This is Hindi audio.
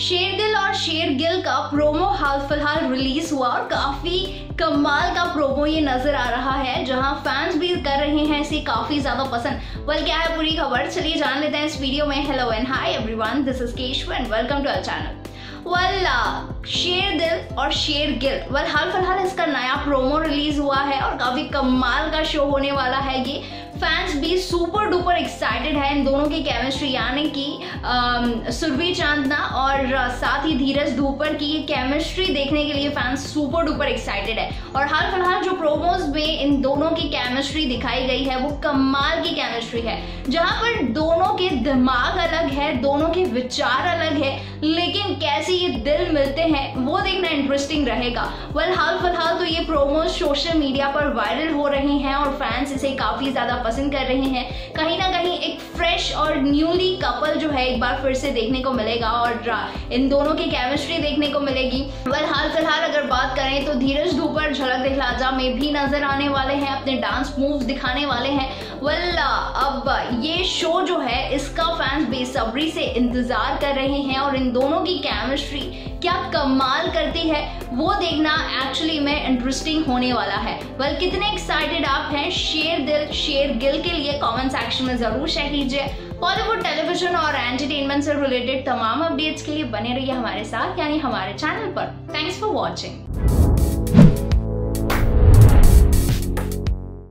शेर दिल और शेर गिल का प्रोमो हाल फ़िलहाल रिलीज़ हुआ और काफ़ी कमाल का प्रोमो ये नज़र आ रहा है, जहाँ फैंस भी कर रहे हैं इसे काफ़ी ज़्यादा पसंद। बल क्या है पूरी खबर, चलिए जान लेते हैं इस वीडियो में। Hello and hi everyone this is Keshav and welcome to our channel well शेर दिल और शेर गिल वेल हाल फ़िलहाल इसका नया प्रोमो रिलीज़ हुआ है और काफ़ी कमाल का शो होने वाला है ये। फैंस भी सुपर डुपर एक्साइटेड है इन दोनों की केमिस्ट्री यानी कि सुरभि चांदना और साथ ही धीरज धूपर की ये केमिस्ट्री देखने के लिए फैंस सुपर डुपर एक्साइटेड है। और हाल फ़िलहाल जो प्रोमोज में इन दोनों की केमिस्ट्री दिखाई गई है, वो कमाल की केमिस्ट्री है। जहाँ पर दोनों के दिमाग अलग है, दोनों के विचार अलग है, लेकिन कैसे ये दिल मिलते हैं, वो देखना इंटरेस्टिंग रहेगा। वेल हाल फ़िलहाल तो ये सोशल मीडिया पर वायरल हो रहे हैं और फैंस इसे काफ़ी ज़्यादा पसंद कर रहे हैं। कहीं ना कहीं एक फ्रेश और न्यूली कपल जो है एक बार फिर से देखने को मिलेगा और इन दोनों की केमिस्ट्री देखने को मिलेगी। वह हाल फ़िलहाल करें तो धीरज धूपर, झलक दिखलाजा में भी नज़र आने वाले हैं, अपने डांस मूव दिखाने वाले हैं। वेल अब ये शो जो है, इसका फैंस बेसब्री से इंतज़ार कर रहे हैं और इन दोनों की केमिस्ट्री क्या कमाल करती है, वो देखना एक्चुअली में इंटरेस्टिंग होने वाला है। वेल कितने एक्साइटेड आप हैं, शेर दिल, शेर गिल के लिए कमेंट सेक्शन में ज़रूर शेयर कीजिए। बॉलीवुड टेलीविज़न और एंटरटेनमेंट से रिलेटेड तमाम अपडेट्स के लिए बने रहिए हमारे साथ, यानी हमारे चैनल पर। Thanks for watching